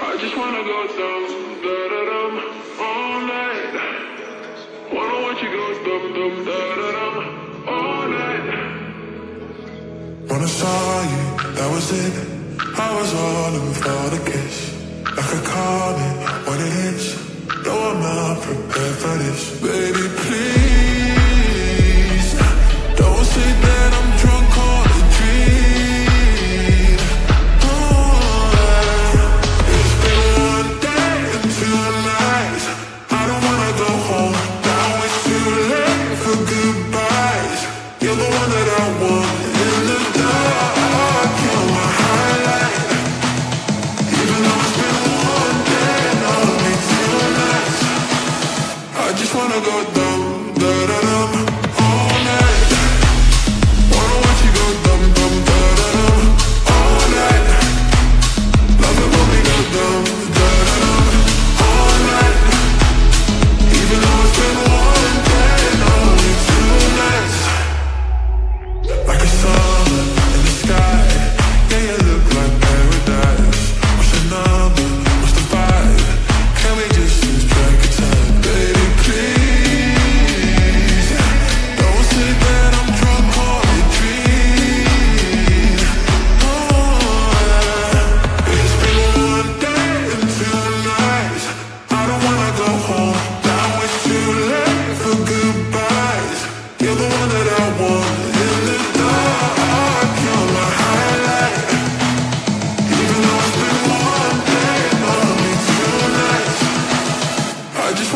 I just wanna go dum da dum all night. Wanna watch you go dum dum da da dum all night. When I saw you, that was it. I was all in for the kiss. Like a comet when it hits. No, I'm not prepared for this. I just wanna go down.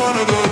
wanna go